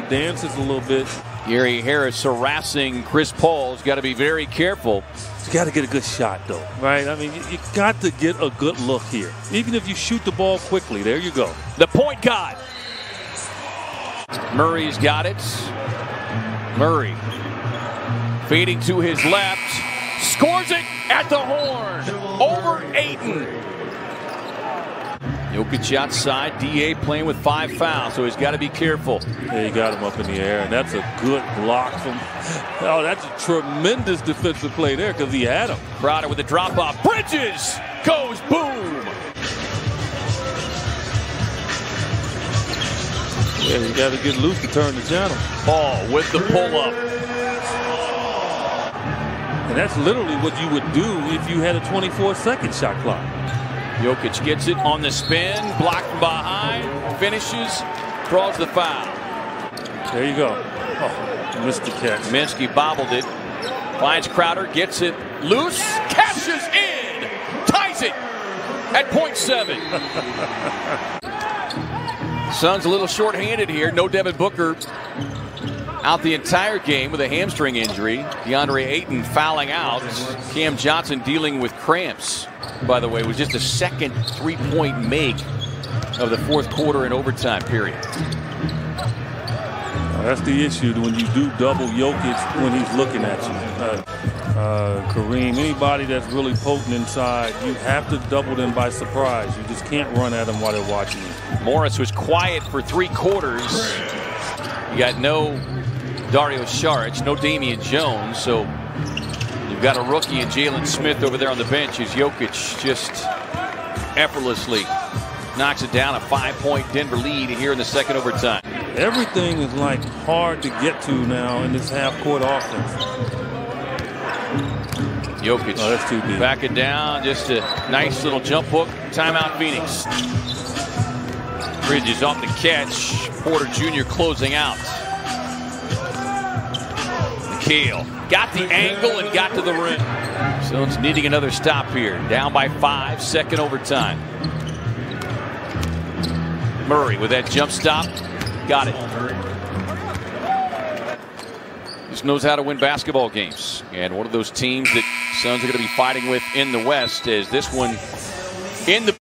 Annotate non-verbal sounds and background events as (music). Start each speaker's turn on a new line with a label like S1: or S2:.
S1: he dances a little bit.
S2: Gary Harris harassing Chris Paul's got to be very careful.
S1: You got to get a good shot, though, right? I mean, you, you got to get a good look here. Even if you shoot the ball quickly, there you go.
S2: The point guard. Murray's got it. Murray feeding to his left. Scores it at the horn. Over Ayton. Jokic outside. DA playing with five fouls, so he's got to be careful.
S1: Yeah, he got him up in the air, and that's a good block from. Oh, that's a tremendous defensive play there because he had him.
S2: Crowder with a drop off. Bridges goes boom.
S1: Yeah, you got to get loose to turn the channel.
S2: Paul with the pull up.
S1: And that's literally what you would do if you had a 24 second shot clock.
S2: Jokic gets it on the spin, blocked from behind, finishes, draws the foul.
S1: There you go. Oh, missed the catch.
S2: Minsky bobbled it, finds Crowder, gets it loose, cashes in, ties it at point seven. (laughs) Suns a little short-handed here. No Devin Booker out the entire game with a hamstring injury. DeAndre Ayton fouling out. Cam Johnson dealing with cramps, by the way, was just a second three-point make of the fourth quarter and overtime period.
S1: That's the issue when you do double Jokic when he's looking at you. Uh, uh, Kareem, anybody that's really potent inside, you have to double them by surprise. You just can't run at them while they're watching you.
S2: Morris was quiet for three quarters. You got no Dario Saric, no Damian Jones, so you've got a rookie and Jalen Smith over there on the bench as Jokic just effortlessly knocks it down a five-point Denver lead here in the second overtime.
S1: Everything is like hard to get to now in this half-court offense.
S2: Jokic
S1: oh, that's too deep.
S2: backing down, just a nice little jump hook. Timeout Phoenix. Bridges off the catch. Porter Jr. closing out. Kale got the angle and got to the rim. Suns needing another stop here. Down by five, second overtime. Murray with that jump stop. Got it. Just knows how to win basketball games. And one of those teams that Suns are going to be fighting with in the West is this one in the